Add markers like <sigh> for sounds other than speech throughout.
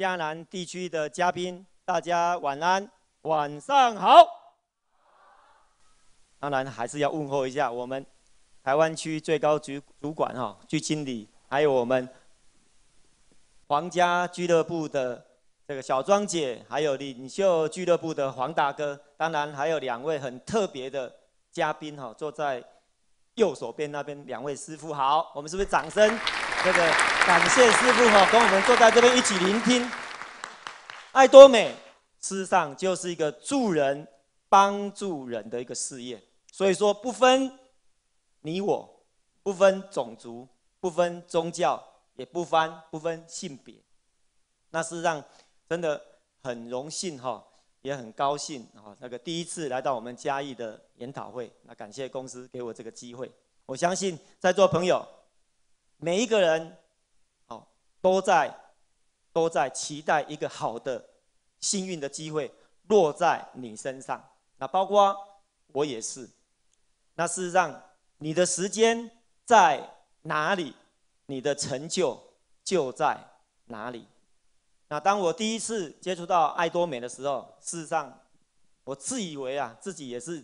嘉南地区的嘉宾，大家晚安，晚上好。当然还是要问候一下我们台湾区最高主主管哈，区经理，还有我们皇家俱乐部的这个小庄姐，还有领袖俱乐部的黄大哥，当然还有两位很特别的嘉宾哈，坐在右手边那边两位师傅好，我们是不是掌声？这个感谢师傅哈，跟我们坐在这边一起聆听。爱多美事实上就是一个助人、帮助人的一个事业，所以说不分你我，不分种族，不分宗教，也不分不分性别。那事实上真的很荣幸哈，也很高兴哈，那个第一次来到我们嘉义的研讨会，那感谢公司给我这个机会。我相信在座朋友。每一个人，好，都在都在期待一个好的、幸运的机会落在你身上。那包括我也是。那事实上，你的时间在哪里，你的成就就在哪里。那当我第一次接触到爱多美的时候，事实上，我自以为啊，自己也是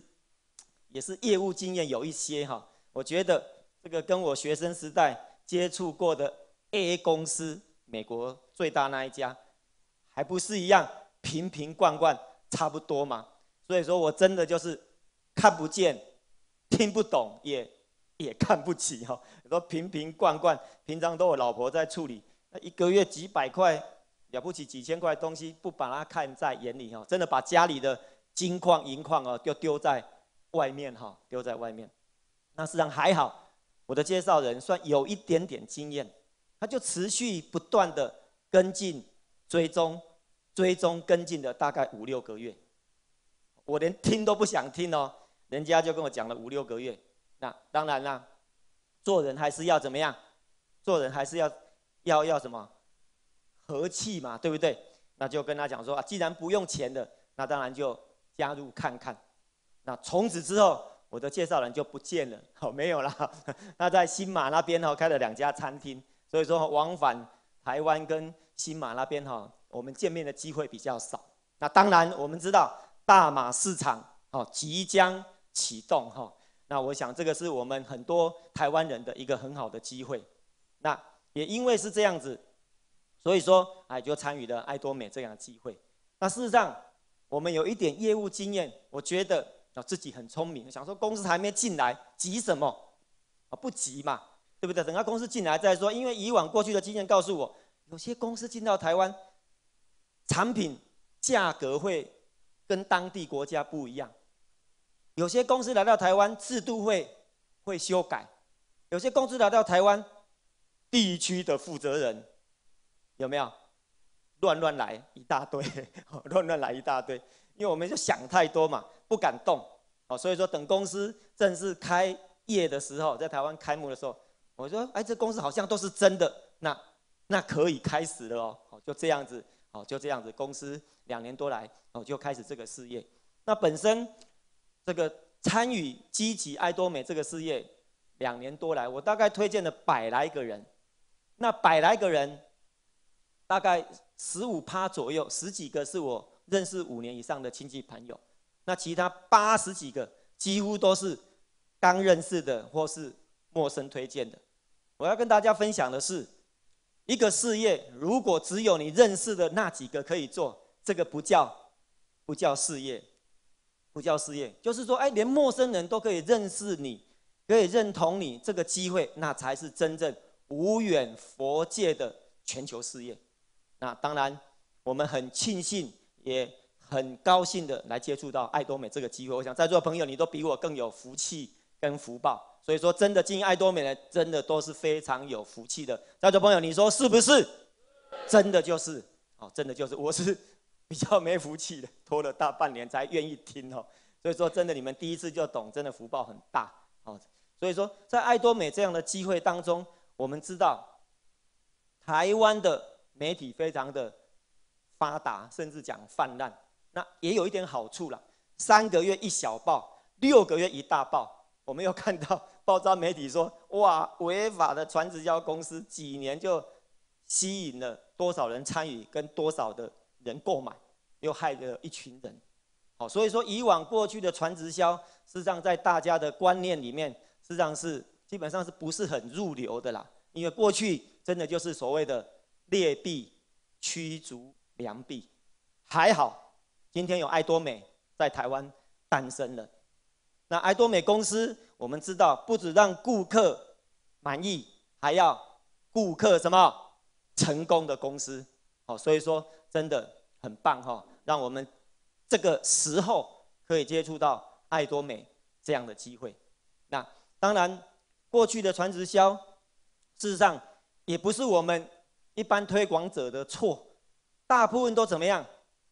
也是业务经验有一些哈。我觉得这个跟我学生时代。接触过的 A A 公司，美国最大那一家，还不是一样瓶瓶罐罐差不多吗？所以说我真的就是看不见、听不懂，也也看不起哈。说瓶瓶罐罐，平常都有老婆在处理，那一个月几百块，了不起几千块东西，不把它看在眼里哈。真的把家里的金矿银矿哦，就丢在外面哈，丢在外面。那实际上还好。我的介绍人算有一点点经验，他就持续不断的跟进、追踪、追踪跟进的大概五六个月，我连听都不想听哦，人家就跟我讲了五六个月。那当然啦，做人还是要怎么样？做人还是要要要什么？和气嘛，对不对？那就跟他讲说啊，既然不用钱的，那当然就加入看看。那从此之后。我的介绍人就不见了，好 <laughs> 没有了。<laughs> 那在新马那边哈开了两家餐厅，所以说往返台湾跟新马那边哈，我们见面的机会比较少。那当然我们知道大马市场哦即将启动哈，那我想这个是我们很多台湾人的一个很好的机会。那也因为是这样子，所以说哎就参与了爱多美这样的机会。那事实上我们有一点业务经验，我觉得。自己很聪明，想说公司还没进来，急什么？啊，不急嘛，对不对？等到公司进来再说。因为以往过去的经验告诉我，有些公司进到台湾，产品价格会跟当地国家不一样；有些公司来到台湾，制度会会修改；有些公司来到台湾，地区的负责人有没有乱乱来一大堆？<laughs> 乱乱来一大堆，因为我们就想太多嘛。不敢动，哦，所以说等公司正式开业的时候，在台湾开幕的时候，我说，哎，这公司好像都是真的，那那可以开始了哦，就这样子，哦，就这样子，公司两年多来，哦，就开始这个事业。那本身这个参与积极爱多美这个事业两年多来，我大概推荐了百来个人，那百来个人，大概十五趴左右，十几个是我认识五年以上的亲戚朋友。那其他八十几个几乎都是刚认识的或是陌生推荐的。我要跟大家分享的是，一个事业如果只有你认识的那几个可以做，这个不叫不叫事业，不叫事业。就是说，哎，连陌生人都可以认识你，可以认同你这个机会，那才是真正无远佛界的全球事业。那当然，我们很庆幸也。很高兴的来接触到爱多美这个机会，我想在座的朋友你都比我更有福气跟福报，所以说真的进爱多美的真的都是非常有福气的。在座朋友你说是不是？真的就是，哦，真的就是，我是比较没福气的，拖了大半年才愿意听哦。所以说真的你们第一次就懂，真的福报很大哦。所以说在爱多美这样的机会当中，我们知道台湾的媒体非常的发达，甚至讲泛滥。那也有一点好处了，三个月一小报，六个月一大报。我们又看到报章媒体说，哇，违法的传直销公司几年就吸引了多少人参与，跟多少的人购买，又害了一群人。好，所以说以往过去的传直销，实际上在大家的观念里面，实际上是基本上是不是很入流的啦？因为过去真的就是所谓的劣币驱逐良币。还好，今天有爱多美在台湾诞生了。那爱多美公司，我们知道不止让顾客满意，还要顾客什么成功的公司。好，所以说真的很棒哈，让我们这个时候可以接触到爱多美这样的机会。那当然，过去的传直销，事实上也不是我们一般推广者的错，大部分都怎么样？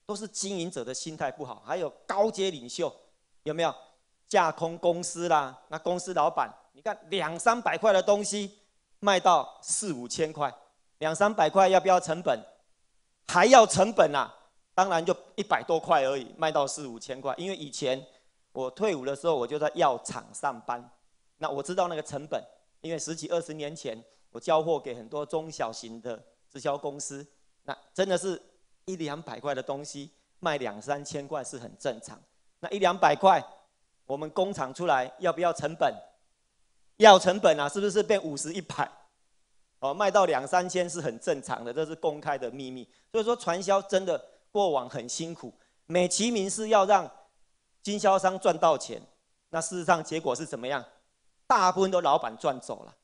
都是经营者的心态不好，还有高阶领袖有没有？架空公司啦，那公司老板，你看两三百块的东西卖到四五千块，两三百块要不要成本？还要成本啊？当然就一百多块而已，卖到四五千块。因为以前我退伍的时候，我就在药厂上班，那我知道那个成本。因为十几二十年前，我交货给很多中小型的直销公司，那真的是一两百块的东西卖两三千块是很正常。那一两百块。我们工厂出来要不要成本？要成本啊，是不是变五十一百？哦，卖到两三千是很正常的，这是公开的秘密。所以说传销真的过往很辛苦，美其名是要让经销商赚到钱，那事实上结果是怎么样？大部分都老板赚走了。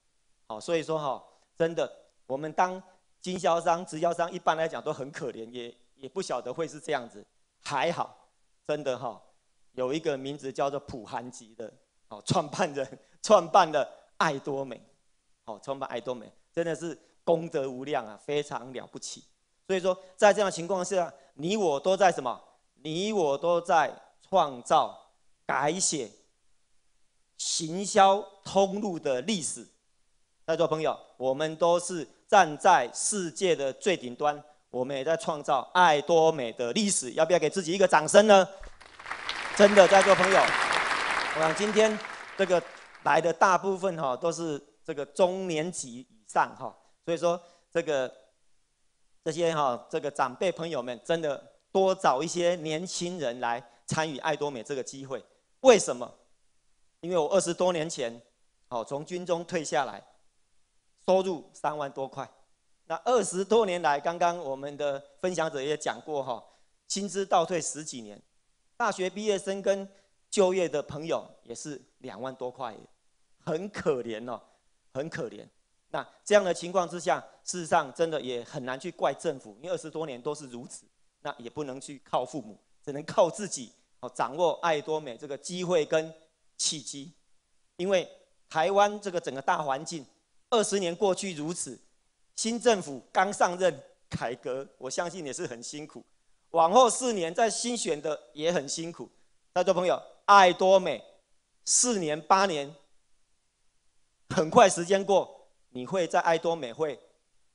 好，所以说哈，真的我们当经销商、直销商一般来讲都很可怜，也也不晓得会是这样子。还好，真的哈。有一个名字叫做普韩吉的，哦，创办人 <laughs> 创办了爱多美，哦，创办爱多美真的是功德无量啊，非常了不起。所以说，在这样的情况下，你我都在什么？你我都在创造、改写行销通路的历史。在座朋友，我们都是站在世界的最顶端，我们也在创造爱多美的历史。要不要给自己一个掌声呢？真的，在座朋友，我想今天这个来的大部分哈都是这个中年级以上哈，所以说这个这些哈这个长辈朋友们真的多找一些年轻人来参与爱多美这个机会。为什么？因为我二十多年前哦从军中退下来，收入三万多块，那二十多年来，刚刚我们的分享者也讲过哈，薪资倒退十几年。大学毕业生跟就业的朋友也是两万多块，很可怜哦，很可怜。那这样的情况之下，事实上真的也很难去怪政府，因为二十多年都是如此。那也不能去靠父母，只能靠自己哦，掌握爱多美这个机会跟契机。因为台湾这个整个大环境，二十年过去如此，新政府刚上任改革，我相信也是很辛苦。往后四年在新选的也很辛苦，在座朋友，爱多美，四年八年，很快时间过，你会在爱多美会，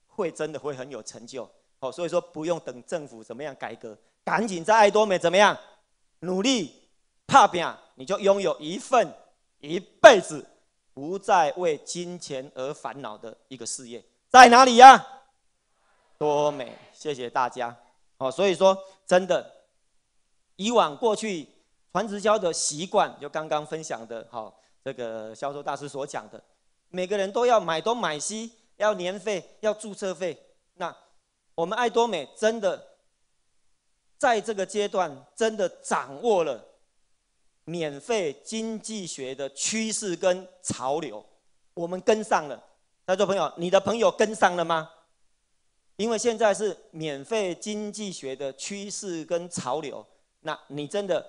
会真的会很有成就，好，所以说不用等政府怎么样改革，赶紧在爱多美怎么样，努力，怕拼，你就拥有一份一辈子不再为金钱而烦恼的一个事业，在哪里呀？多美，谢谢大家。哦，所以说真的，以往过去传直销的习惯，就刚刚分享的，哈，这个销售大师所讲的，每个人都要买东买西，要年费，要注册费。那我们爱多美真的在这个阶段，真的掌握了免费经济学的趋势跟潮流，我们跟上了。在座朋友，你的朋友跟上了吗？因为现在是免费经济学的趋势跟潮流，那你真的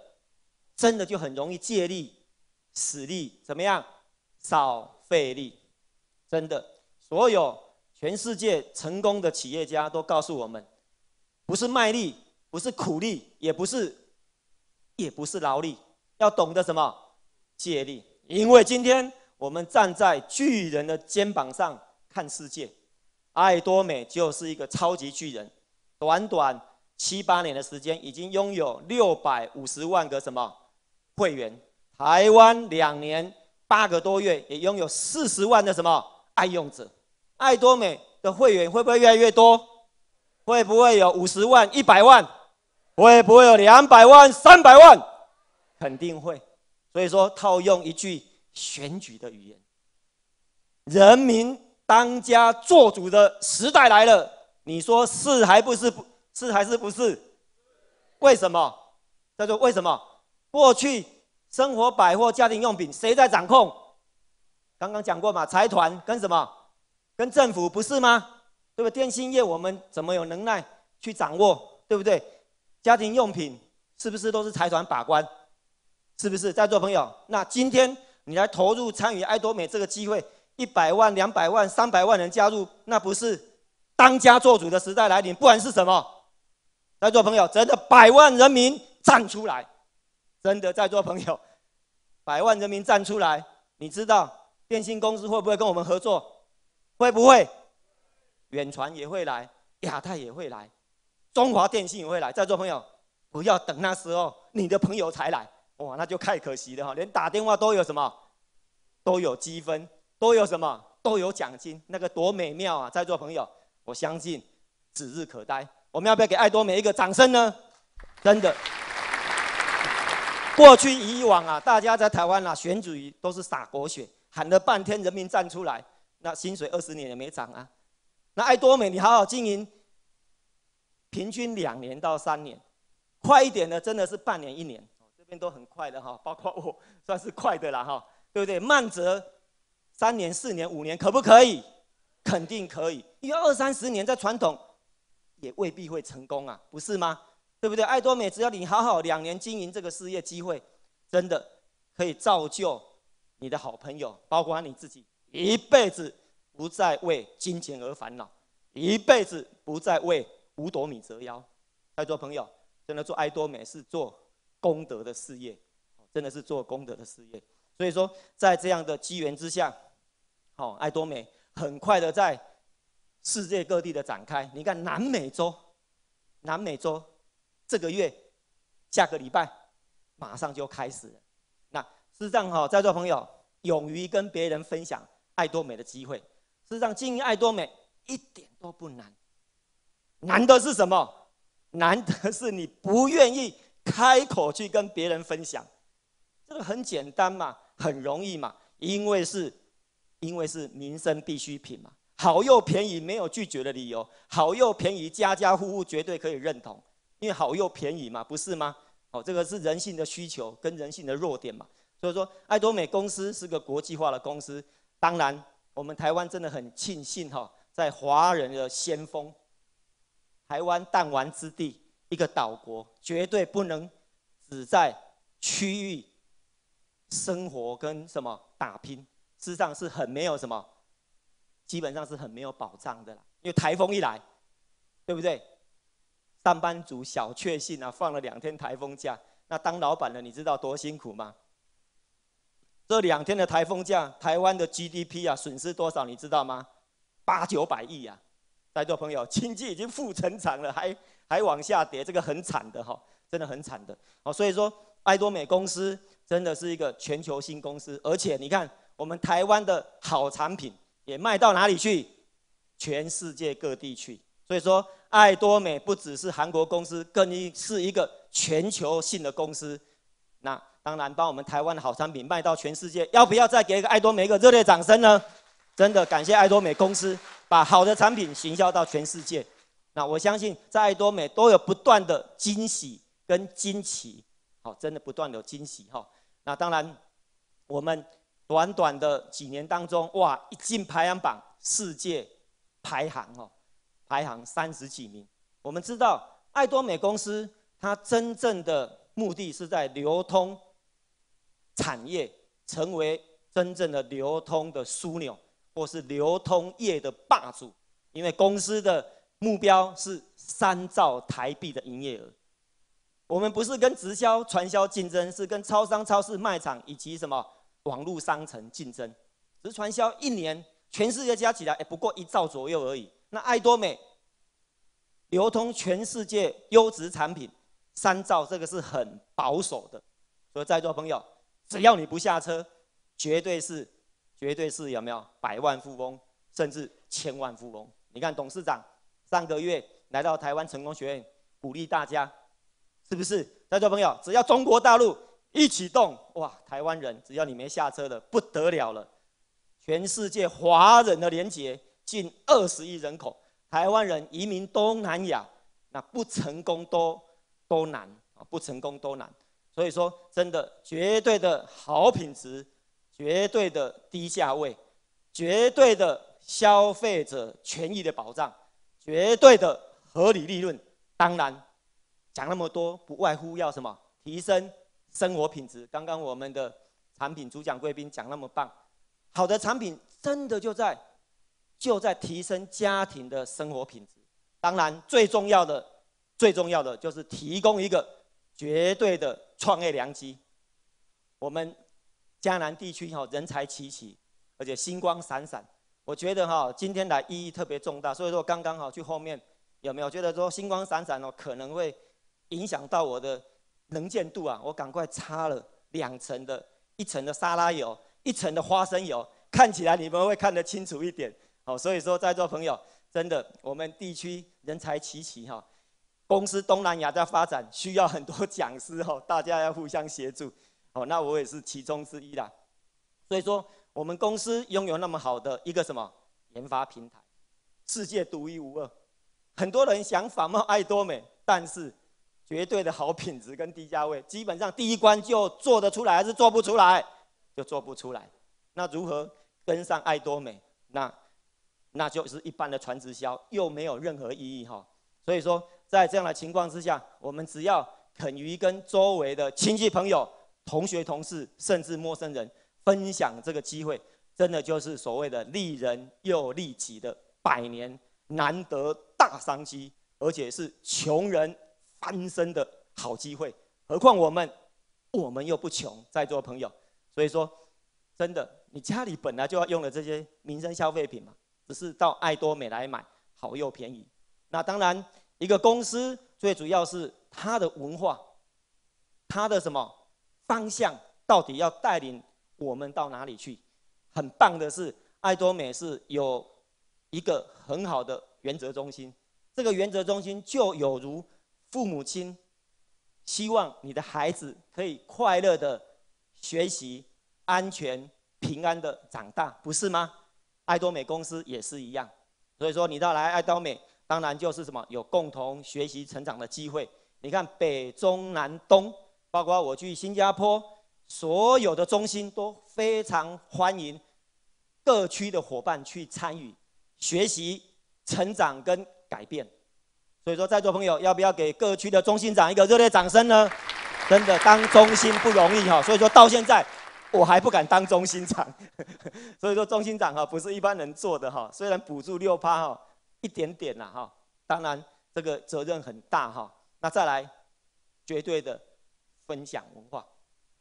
真的就很容易借力使力，怎么样？少费力，真的，所有全世界成功的企业家都告诉我们，不是卖力，不是苦力，也不是也不是劳力，要懂得什么？借力。因为今天我们站在巨人的肩膀上看世界。爱多美就是一个超级巨人，短短七八年的时间，已经拥有六百五十万个什么会员？台湾两年八个多月，也拥有四十万的什么爱用者？爱多美的会员会不会越来越多？会不会有五十万、一百万？会不会有两百万、三百万？肯定会。所以说，套用一句选举的语言：“人民当家做主的时代来了。”你说是还不是？不是还是不是？为什么？叫做为什么？过去生活百货、家庭用品谁在掌控？刚刚讲过嘛，财团跟什么？跟政府不是吗？对不对？电信业我们怎么有能耐去掌握？对不对？家庭用品是不是都是财团把关？是不是？在座朋友，那今天你来投入参与爱多美这个机会，一百万、两百万、三百万人加入，那不是当家做主的时代来临？不管是什么，在座朋友，真的百万人民站出来，真的在座朋友，百万人民站出来，你知道电信公司会不会跟我们合作？会不会？远传也会来，亚太也会来，中华电信也会来。在座朋友，不要等那时候你的朋友才来，哇，那就太可惜了哈！连打电话都有什么，都有积分，都有什么，都有奖金，那个多美妙啊！在座朋友，我相信指日可待。我们要不要给爱多美一个掌声呢？真的，过去以往啊，大家在台湾啊选举都是洒狗血，喊了半天人民站出来，那薪水二十年也没涨啊。那爱多美，你好好经营，平均两年到三年，快一点的真的是半年一年，边都很快的哈，包括我算是快的啦哈，对不对？慢则三年、四年、五年，可不可以？肯定可以，因为二三十年在传统也未必会成功啊，不是吗？对不对？爱多美，只要你好好两年经营这个事业机会，真的可以造就你的好朋友，包括你自己一辈子。不再为金钱而烦恼，一辈子不再为五斗米折腰。在座朋友，真的做爱多美是做功德的事业，真的是做功德的事业。所以说，在这样的机缘之下，好，爱多美很快的在世界各地的展开。你看，南美洲，南美洲这个月下个礼拜马上就开始了。那事实上，哈，在座朋友勇于跟别人分享爱多美的机会。事实上，经营爱多美一点都不难，难的是什么？难的是你不愿意开口去跟别人分享。这个很简单嘛，很容易嘛，因为是，因为是民生必需品嘛，好又便宜，没有拒绝的理由。好又便宜，家家户户绝对可以认同，因为好又便宜嘛，不是吗？哦，这个是人性的需求跟人性的弱点嘛。所以说，爱多美公司是个国际化的公司，当然。我们台湾真的很庆幸哈，在华人的先锋，台湾弹丸之地，一个岛国，绝对不能只在区域生活跟什么打拼，事实上是很没有什么，基本上是很没有保障的啦。因为台风一来，对不对？上班族小确幸啊，放了两天台风假，那当老板的你知道多辛苦吗？这两天的台风假，台湾的 GDP 啊损失多少？你知道吗？八九百亿啊！在座朋友，经济已经负成长了，还还往下跌，这个很惨的哈，真的很惨的。哦，所以说，爱多美公司真的是一个全球性公司，而且你看，我们台湾的好产品也卖到哪里去？全世界各地去。所以说，爱多美不只是韩国公司，更是一个全球性的公司。那。当然，帮我们台湾的好产品卖到全世界，要不要再给一个爱多美一个热烈掌声呢？真的感谢爱多美公司把好的产品行销到全世界。那我相信在爱多美都有不断的惊喜跟惊奇，好，真的不断有惊喜哈。那当然，我们短短的几年当中，哇，一进排行榜，世界排行哦，排行三十几名。我们知道爱多美公司它真正的目的是在流通。产业成为真正的流通的枢纽，或是流通业的霸主，因为公司的目标是三兆台币的营业额。我们不是跟直销、传销竞争，是跟超商、超市、卖场以及什么网络商城竞争。直传销一年全世界加起来也不过一兆左右而已。那爱多美流通全世界优质产品三兆，这个是很保守的。所以在座朋友。只要你不下车，绝对是，绝对是有没有百万富翁，甚至千万富翁？你看董事长上个月来到台湾成功学院，鼓励大家，是不是？在座朋友，只要中国大陆一启动，哇，台湾人只要你没下车的，不得了了。全世界华人的连结近二十亿人口，台湾人移民东南亚，那不成功都都难啊，不成功都难。所以说，真的绝对的好品质，绝对的低价位，绝对的消费者权益的保障，绝对的合理利润。当然，讲那么多，不外乎要什么？提升生活品质。刚刚我们的产品主讲贵宾讲那么棒，好的产品真的就在就在提升家庭的生活品质。当然，最重要的最重要的就是提供一个。绝对的创业良机，我们江南地区哈人才齐齐，而且星光闪闪。我觉得哈今天来意义特别重大，所以说刚刚好去后面有没有觉得说星光闪闪哦，可能会影响到我的能见度啊？我赶快擦了两层的，一层的沙拉油，一层的花生油，看起来你们会看得清楚一点。好，所以说在座朋友，真的我们地区人才齐齐哈。公司东南亚在发展，需要很多讲师哦，大家要互相协助。哦，那我也是其中之一啦。所以说，我们公司拥有那么好的一个什么研发平台，世界独一无二。很多人想仿冒爱多美，但是绝对的好品质跟低价位，基本上第一关就做得出来，还是做不出来，就做不出来。那如何跟上爱多美？那那就是一般的传直销，又没有任何意义哈。所以说。在这样的情况之下，我们只要肯于跟周围的亲戚朋友、同学同事，甚至陌生人分享这个机会，真的就是所谓的利人又利己的百年难得大商机，而且是穷人翻身的好机会。何况我们，我们又不穷，在座朋友，所以说，真的，你家里本来就要用的这些民生消费品嘛，只是到爱多美来买，好又便宜。那当然。一个公司最主要是它的文化，它的什么方向到底要带领我们到哪里去？很棒的是，爱多美是有一个很好的原则中心。这个原则中心就有如父母亲希望你的孩子可以快乐的学习、安全平安的长大，不是吗？爱多美公司也是一样。所以说，你到来爱多美。当然就是什么有共同学习成长的机会。你看北中南东，包括我去新加坡，所有的中心都非常欢迎各区的伙伴去参与学习、成长跟改变。所以说，在座朋友要不要给各区的中心长一个热烈掌声呢？真的当中心不容易哈，所以说到现在我还不敢当中心长。<laughs> 所以说中心长哈不是一般人做的哈，虽然补助六趴哈。一点点呐，哈，当然这个责任很大哈。那再来，绝对的分享文化。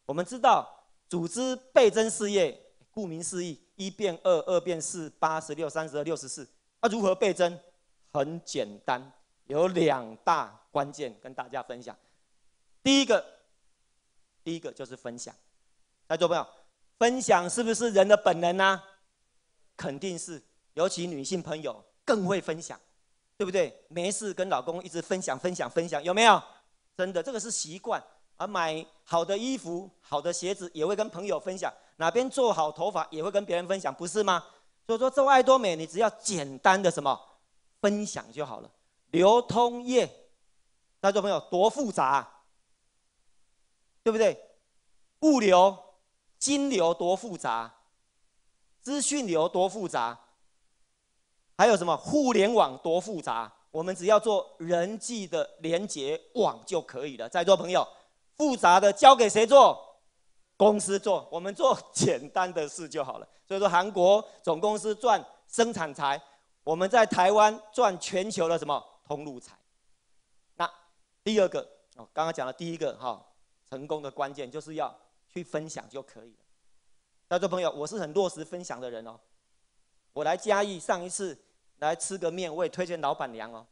我们知道，组织倍增事业，顾名思义，一变二，二变四，八十六，三十二，六十四。那如何倍增？很简单，有两大关键跟大家分享。第一个，第一个就是分享。在座朋友，分享是不是人的本能呢？肯定是，尤其女性朋友。更会分享，对不对？没事跟老公一直分享分享分享，有没有？真的，这个是习惯。而买好的衣服、好的鞋子也会跟朋友分享，哪边做好头发也会跟别人分享，不是吗？所以说做爱多美，你只要简单的什么分享就好了。流通业，大家朋友多复杂，对不对？物流、金流多复杂，资讯流多复杂。还有什么互联网多复杂？我们只要做人际的连接网就可以了。在座朋友，复杂的交给谁做？公司做，我们做简单的事就好了。所以说，韩国总公司赚生产财，我们在台湾赚全球的什么通路财？那第二个哦，刚刚讲的第一个哈，成功的关键就是要去分享就可以了。在座朋友，我是很落实分享的人哦。我来嘉义上一次。来吃个面，我也推荐老板娘哦，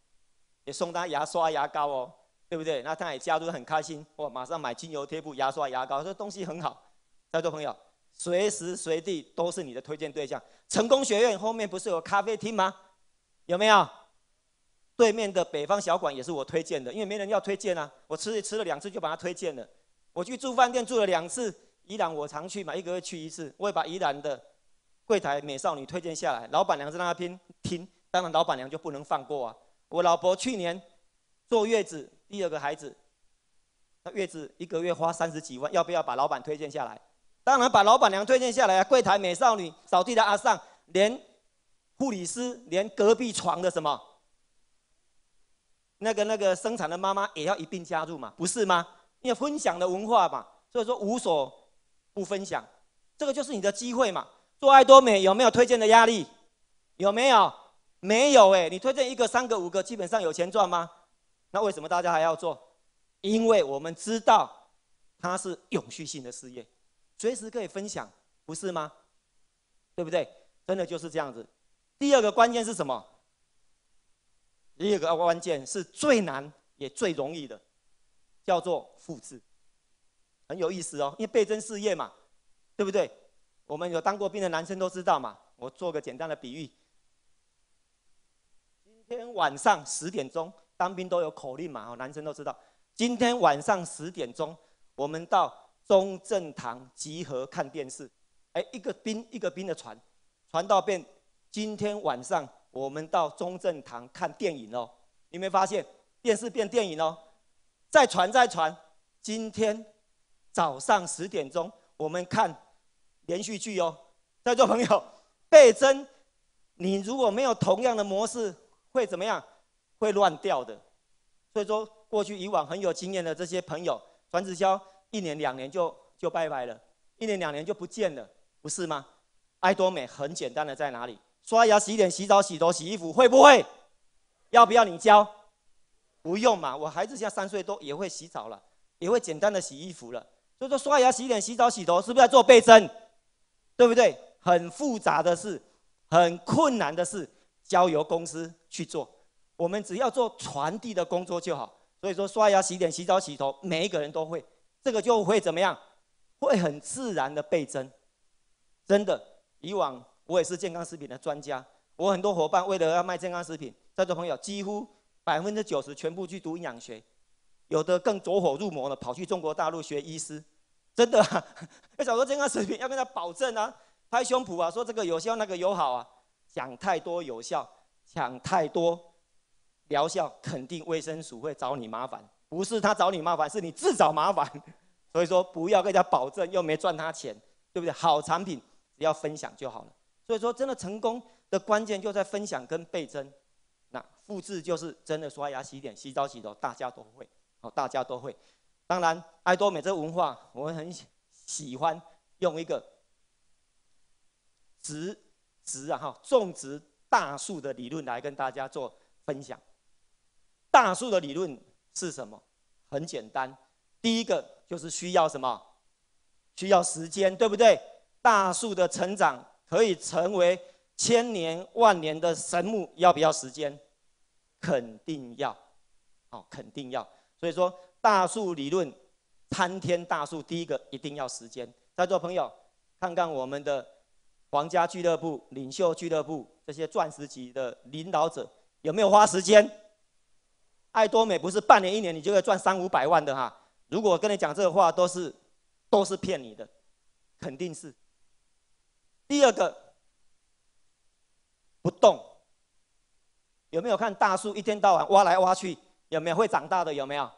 也送她牙刷牙膏哦，对不对？那他也加入很开心，哇，马上买精油贴布、牙刷牙膏，这东西很好。在座朋友，随时随地都是你的推荐对象。成功学院后面不是有咖啡厅吗？有没有？对面的北方小馆也是我推荐的，因为没人要推荐啊。我吃吃了两次就把它推荐了。我去住饭店住了两次，宜兰我常去嘛，一个月去一次。我也把宜兰的柜台美少女推荐下来，老板娘在那边听，当然老板娘就不能放过啊。我老婆去年坐月子，第二个孩子，那月子一个月花三十几万，要不要把老板推荐下来？当然把老板娘推荐下来啊。柜台美少女、扫地的阿尚，连护理师，连隔壁床的什么？那个那个生产的妈妈也要一并加入嘛，不是吗？因为分享的文化嘛，所以说无所不分享，这个就是你的机会嘛。做爱多美有没有推荐的压力？有没有？没有哎，你推荐一个、三个、五个，基本上有钱赚吗？那为什么大家还要做？因为我们知道它是永续性的事业，随时可以分享，不是吗？对不对？真的就是这样子。第二个关键是什么？第二个关键是最难也最容易的，叫做复制，很有意思哦。因为倍增事业嘛，对不对？我们有当过兵的男生都知道嘛。我做个简单的比喻，今天晚上十点钟，当兵都有口令嘛，哦，男生都知道。今天晚上十点钟，我们到中正堂集合看电视。哎，一个兵一个兵的传，传到变，今天晚上。我们到中正堂看电影哦，你没发现电视变电影哦？再传再传，今天早上十点钟我们看连续剧哦。在座朋友，倍增，你如果没有同样的模式，会怎么样？会乱掉的。所以说，过去以往很有经验的这些朋友，传直销一年两年就就拜拜了，一年两年就不见了，不是吗？爱多美很简单的在哪里？刷牙、洗脸、洗澡、洗头、洗衣服，会不会？要不要你教？不用嘛，我孩子现在三岁多，也会洗澡了，也会简单的洗衣服了。所以说，刷牙、洗脸、洗澡、洗头，是不是要做倍增？对不对？很复杂的事，很困难的事，交由公司去做。我们只要做传递的工作就好。所以说，刷牙、洗脸、洗澡、洗头，每一个人都会，这个就会怎么样？会很自然的倍增。真的，以往。我也是健康食品的专家，我很多伙伴为了要卖健康食品，在座朋友几乎百分之九十全部去读营养学，有的更走火入魔了，跑去中国大陆学医师，真的，要想说健康食品要跟他保证啊，拍胸脯啊，说这个有效那个有好啊，讲太多有效，讲太多疗效，肯定卫生署会找你麻烦，不是他找你麻烦，是你自找麻烦，所以说不要跟人家保证，又没赚他钱，对不对？好产品只要分享就好了。所以说，真的成功的关键就在分享跟倍增。那复制就是真的刷牙、洗脸、洗澡、洗头，大家都会，好，大家都会。当然，爱多美这个文化，我很喜欢用一个植植啊哈种植大树的理论来跟大家做分享。大树的理论是什么？很简单，第一个就是需要什么？需要时间，对不对？大树的成长。可以成为千年万年的神木，要不要时间？肯定要，好，肯定要。所以说，大树理论，参天大树，第一个一定要时间。在座朋友，看看我们的皇家俱乐部、领袖俱乐部这些钻石级的领导者，有没有花时间？爱多美不是半年一年你就会赚三五百万的哈。如果跟你讲这个话，都是都是骗你的，肯定是。第二个，不动，有没有看大树一天到晚挖来挖去？有没有会长大的？有没有？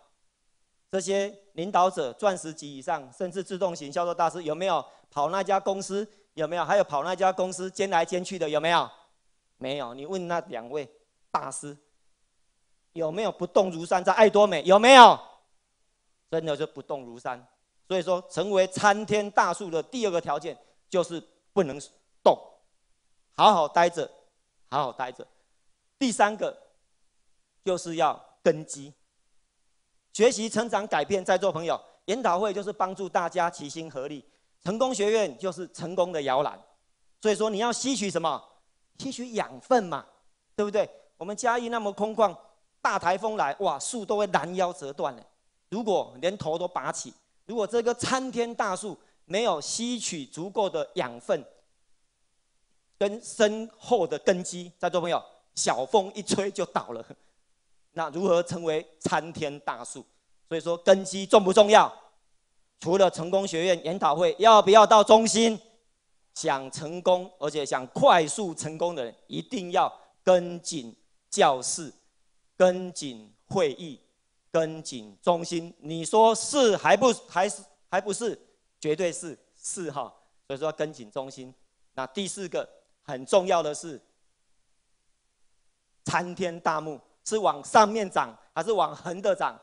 这些领导者、钻石级以上，甚至自动型销售大师，有没有跑那家公司？有没有？还有跑那家公司兼来兼去的？有没有？没有。你问那两位大师，有没有不动如山？在爱多美有没有？真的是不动如山。所以说，成为参天大树的第二个条件就是。不能动，好好待着，好好待着。第三个就是要根基，学习、成长、改变。在座朋友，研讨会就是帮助大家齐心合力，成功学院就是成功的摇篮。所以说，你要吸取什么？吸取养分嘛，对不对？我们嘉义那么空旷，大台风来，哇，树都会拦腰折断了。如果连头都拔起，如果这个参天大树，没有吸取足够的养分，跟深厚的根基，在座朋友，小风一吹就倒了，<laughs> 那如何成为参天大树？所以说根基重不重要？除了成功学院研讨会，要不要到中心？想成功而且想快速成功的人，一定要跟紧教室，跟紧会议，跟紧中心。你说是还不还是还不是？绝对是是哈。所以说跟紧中心。那第四个很重要的是，参天大木是往上面长还是往横的长？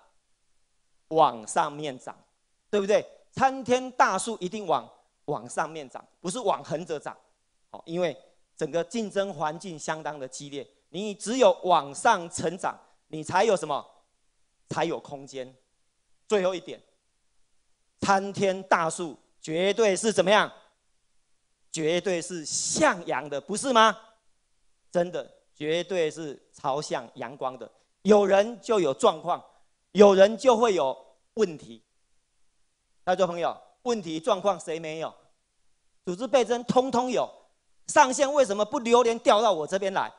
往上面长，对不对？参天大树一定往往上面长，不是往横着长。好，因为整个竞争环境相当的激烈，你只有往上成长，你才有什么？才有空间。最后一点，参天大树绝对是怎么样？绝对是向阳的，不是吗？真的，绝对是朝向阳光的。有人就有状况，有人就会有问题。在座朋友，问题状况谁没有？组织倍增通通有。上线为什么不流连调到我这边来？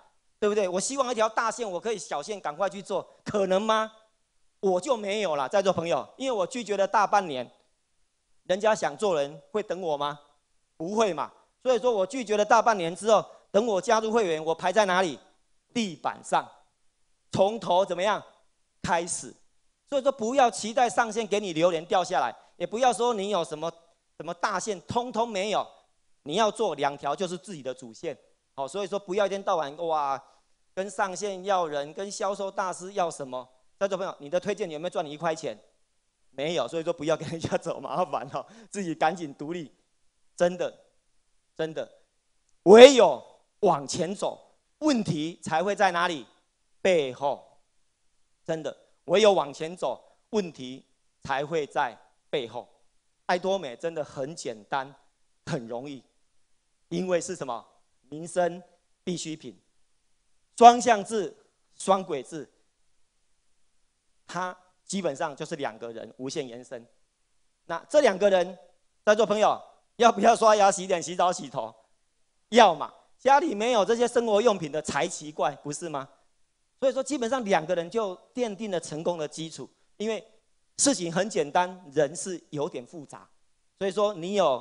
对不对？我希望一条大线，我可以小线赶快去做，可能吗？我就没有了。在座朋友，因为我拒绝了大半年，人家想做人会等我吗？不会嘛。所以说我拒绝了大半年之后，等我加入会员，我排在哪里？地板上，从头怎么样开始？所以说不要期待上线给你榴莲掉下来。也不要说你有什么什么大线，通通没有。你要做两条，就是自己的主线。好，所以说不要一天到晚哇，跟上线要人，跟销售大师要什么？在座朋友，你的推荐有没有赚你一块钱？没有，所以说不要跟人家走麻烦哦，自己赶紧独立。真的，真的，唯有往前走，问题才会在哪里？背后。真的，唯有往前走，问题才会在。背后，爱多美真的很简单，很容易，因为是什么？民生必需品，双向制、双轨制，它基本上就是两个人无限延伸。那这两个人，在座朋友要不要刷牙、洗脸、洗澡、洗头？要嘛，家里没有这些生活用品的才奇怪，不是吗？所以说，基本上两个人就奠定了成功的基础，因为。事情很简单，人是有点复杂，所以说你有，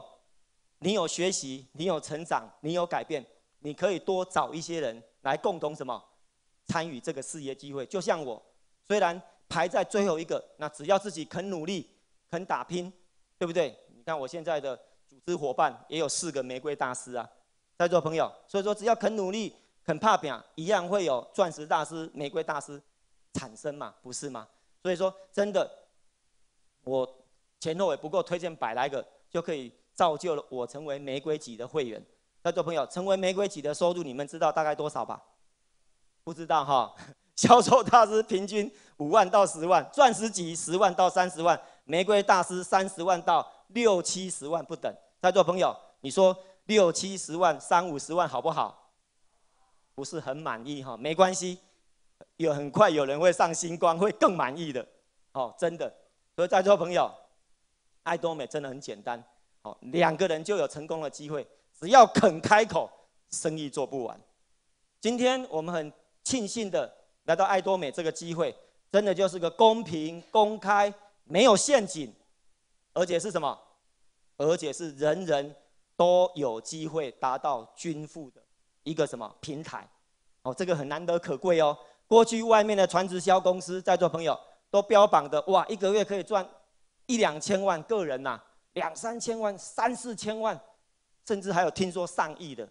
你有学习，你有成长，你有改变，你可以多找一些人来共同什么参与这个事业机会。就像我，虽然排在最后一个，那只要自己肯努力、肯打拼，对不对？你看我现在的组织伙伴也有四个玫瑰大师啊，在座朋友，所以说只要肯努力、肯怕拼，一样会有钻石大师、玫瑰大师产生嘛，不是吗？所以说真的。我前后也不够推荐百来个，就可以造就了我成为玫瑰级的会员。在座朋友，成为玫瑰级的收入，你们知道大概多少吧？不知道哈。<laughs> 销售大师平均五万到十万，钻石级十万到三十万，玫瑰大师三十万到六七十万不等。在座朋友，你说六七十万、三五十万好不好？不是很满意哈，没关系，有很快有人会上星光，会更满意的。哦，真的。所以在座朋友，爱多美真的很简单，哦，两个人就有成功的机会，只要肯开口，生意做不完。今天我们很庆幸的来到爱多美这个机会，真的就是个公平、公开、没有陷阱，而且是什么？而且是人人都有机会达到均富的一个什么平台？哦，这个很难得可贵哦。过去外面的传直销公司，在座朋友。都标榜的哇，一个月可以赚一两千万，个人呐，两三千万、三四千万，甚至还有听说上亿的。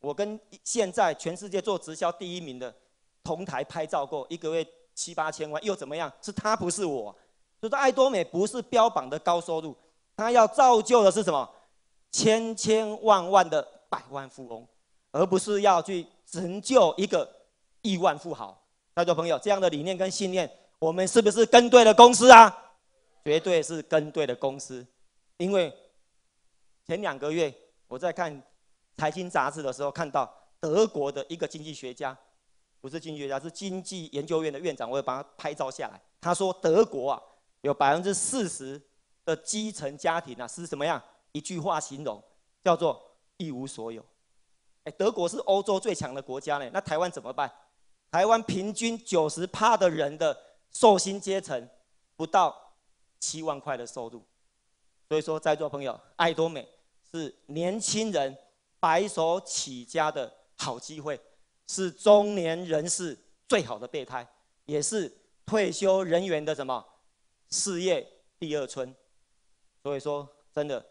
我跟现在全世界做直销第一名的同台拍照过，一个月七八千万，又怎么样？是他不是我。所以说，爱多美不是标榜的高收入，他要造就的是什么？千千万万的百万富翁，而不是要去成就一个亿万富豪。在座朋友，这样的理念跟信念。我们是不是跟对了公司啊？绝对是跟对了公司，因为前两个月我在看财经杂志的时候，看到德国的一个经济学家，不是经济学家，是经济研究院的院长，我也帮他拍照下来。他说德国啊，有百分之四十的基层家庭啊是什么样？一句话形容叫做一无所有。哎，德国是欧洲最强的国家呢，那台湾怎么办？台湾平均九十趴的人的寿薪阶层不到七万块的收入，所以说在座朋友，爱多美是年轻人白手起家的好机会，是中年人士最好的备胎，也是退休人员的什么事业第二春。所以说，真的，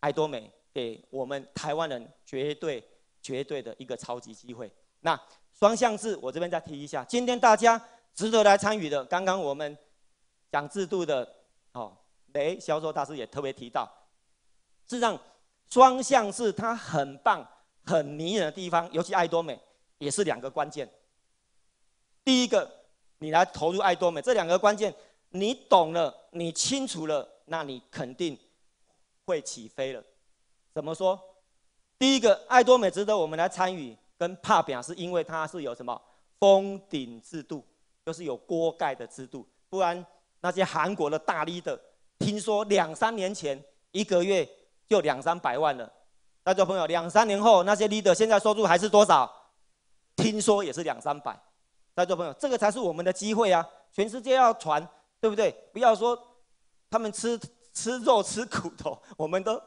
爱多美给我们台湾人绝对绝对的一个超级机会。那。双向制，我这边再提一下。今天大家值得来参与的，刚刚我们讲制度的哦，雷销售大师也特别提到，事实上双向是它很棒、很迷人的地方，尤其爱多美也是两个关键。第一个，你来投入爱多美，这两个关键你懂了，你清楚了，那你肯定会起飞了。怎么说？第一个，爱多美值得我们来参与。跟怕表是因为它是有什么封顶制度，就是有锅盖的制度，不然那些韩国的大 leader，听说两三年前一个月就两三百万了。大家朋友，两三年后那些 leader 现在收入还是多少？听说也是两三百。大家朋友，这个才是我们的机会啊！全世界要传，对不对？不要说他们吃吃肉吃骨头，<laughs> 我们都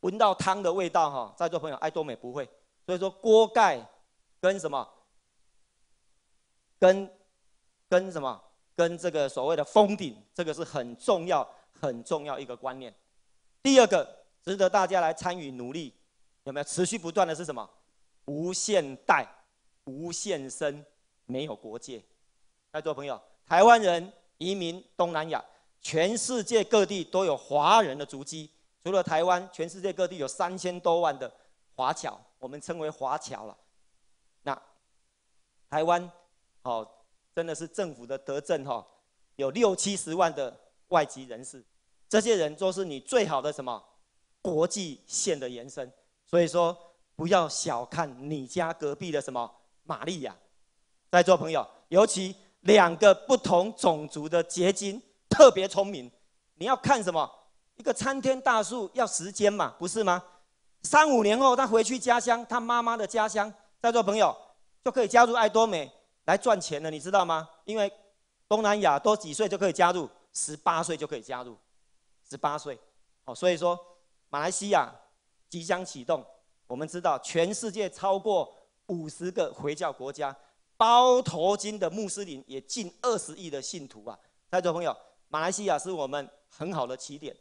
闻到汤的味道哈。在座朋友，爱多美不会。所以说锅盖跟什么，跟跟什么，跟这个所谓的封顶，这个是很重要很重要一个观念。第二个值得大家来参与努力，有没有持续不断的是什么？无限代、无限生，没有国界。在座朋友，台湾人移民东南亚，全世界各地都有华人的足迹。除了台湾，全世界各地有三千多万的华侨。我们称为华侨了，那台湾哦，真的是政府的德政哈，有六七十万的外籍人士，这些人都是你最好的什么国际线的延伸，所以说不要小看你家隔壁的什么玛利亚，在座朋友，尤其两个不同种族的结晶特别聪明，你要看什么？一个参天大树要时间嘛，不是吗？三五年后，他回去家乡，他妈妈的家乡，在座朋友就可以加入爱多美来赚钱了，你知道吗？因为东南亚都几岁就可以加入？十八岁就可以加入，十八岁。好，所以说马来西亚即将启动。我们知道，全世界超过五十个回教国家，包头巾的穆斯林也近二十亿的信徒啊。在座朋友，马来西亚是我们很好的起点，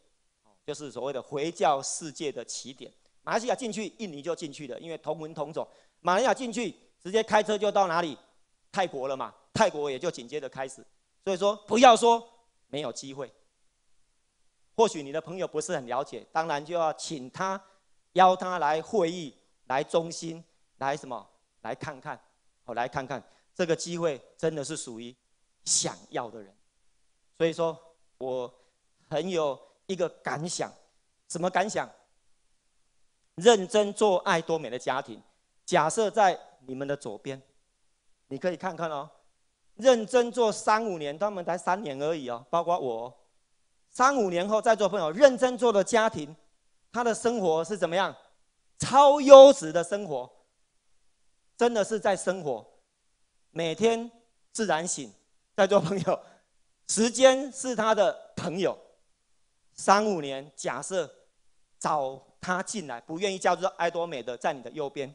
就是所谓的回教世界的起点。马来西亚进去，印尼就进去了，因为同文同种。马来西亚进去，直接开车就到哪里？泰国了嘛？泰国也就紧接着开始。所以说，不要说没有机会。或许你的朋友不是很了解，当然就要请他邀他来会议，来中心，来什么？来看看，哦，来看看这个机会真的是属于想要的人。所以说我很有一个感想，什么感想？认真做爱多美的家庭，假设在你们的左边，你可以看看哦。认真做三五年，他们才三年而已哦，包括我。三五年后，在座朋友认真做的家庭，他的生活是怎么样？超优质的生活，真的是在生活，每天自然醒。在座朋友，时间是他的朋友。三五年，假设找。他进来不愿意加入爱多美的，在你的右边，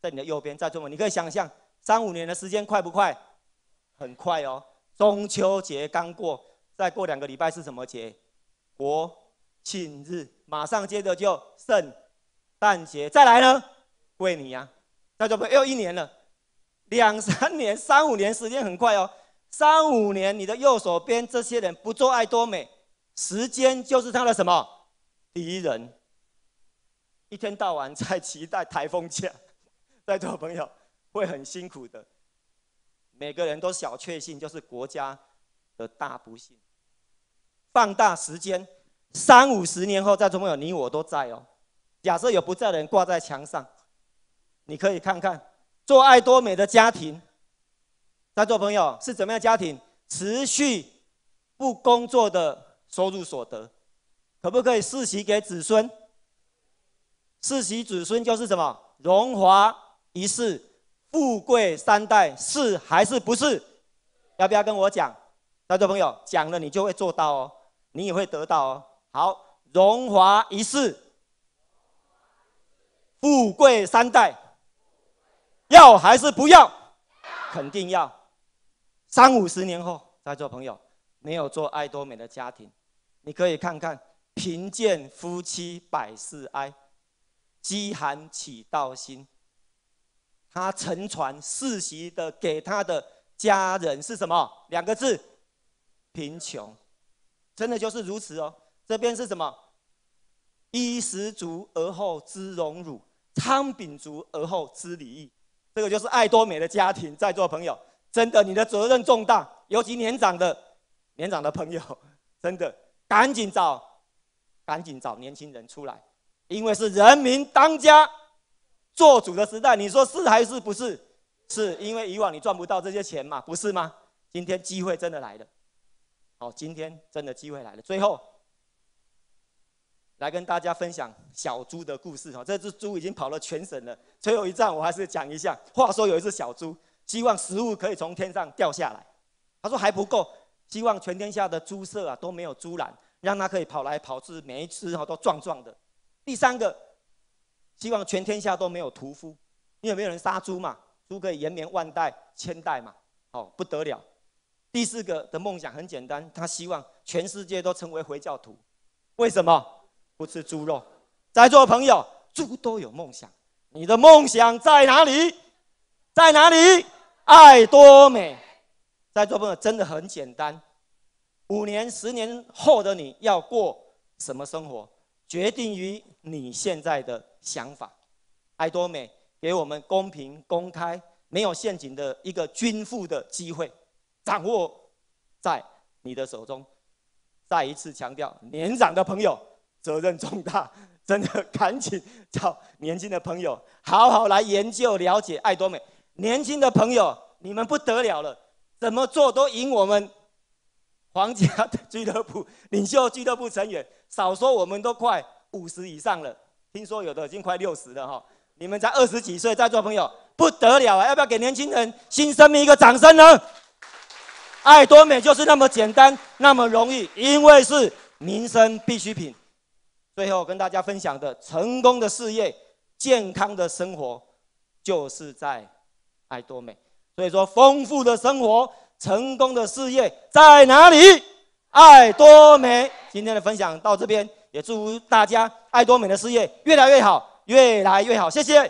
在你的右边，在中文，你可以想象三五年的时间快不快？很快哦。中秋节刚过，再过两个礼拜是什么节？国庆日，马上接着就圣诞节，再来呢？为你呀，那就不又一年了，两三年、三五年时间很快哦。三五年，你的右手边这些人不做爱多美，时间就是他的什么敌人？一天到晚在期待台风假，<laughs> 在座朋友会很辛苦的。每个人都小确幸，就是国家的大不幸。放大时间，三五十年后，在座朋友你我都在哦。假设有不在的人挂在墙上，你可以看看做爱多美的家庭，在座朋友是怎么样家庭？持续不工作的收入所得，可不可以世袭给子孙？世袭子孙就是什么荣华一世，富贵三代是还是不是？要不要跟我讲？在座朋友讲了，你就会做到哦，你也会得到哦。好，荣华一世，富贵三代，要还是不要？肯定要。三五十年后，在座朋友没有做爱多美的家庭，你可以看看贫贱夫妻百事哀，饥寒起盗心。他乘船世袭的给他的家人是什么？两个字：贫穷。真的就是如此哦。这边是什么？衣食足而后知荣辱，仓廪足而后知礼义。这个就是爱多美的家庭。在座朋友，真的你的责任重大，尤其年长的年长的朋友，<laughs> 真的赶紧找赶紧找年轻人出来，因为是人民当家。做主的时代，你说是还是不是？是因为以往你赚不到这些钱嘛，不是吗？今天机会真的来了，好，今天真的机会来了。最后，来跟大家分享小猪的故事哈。这只猪已经跑了全省了，最后一站我还是讲一下。话说有一只小猪，希望食物可以从天上掉下来，他说还不够，希望全天下的猪舍啊都没有猪栏，让它可以跑来跑去，每一只哈都壮壮的。第三个。希望全天下都没有屠夫，因为没有人杀猪嘛，猪可以延绵万代、千代嘛，哦不得了。第四个的梦想很简单，他希望全世界都成为回教徒。为什么？不吃猪肉。在座的朋友，猪都有梦想，你的梦想在哪里？在哪里？爱多美。在座朋友真的很简单，五年、十年后的你要过什么生活，决定于你现在的。想法，爱多美给我们公平、公开、没有陷阱的一个均富的机会，掌握在你的手中。再一次强调，年长的朋友责任重大，真的赶紧找年轻的朋友好好来研究了解爱多美。年轻的朋友，你们不得了了，怎么做都赢我们皇家的俱乐部、领袖俱乐部成员。少说我们都快五十以上了。听说有的已经快六十了哈，你们才二十几岁，在座朋友不得了啊！要不要给年轻人新生命一个掌声呢？爱多美就是那么简单，那么容易，因为是民生必需品。最后跟大家分享的，成功的事业、健康的生活，就是在爱多美。所以说，丰富的生活、成功的事业在哪里？爱多美。今天的分享到这边。也祝福大家爱多美的事业越来越好，越来越好。谢谢。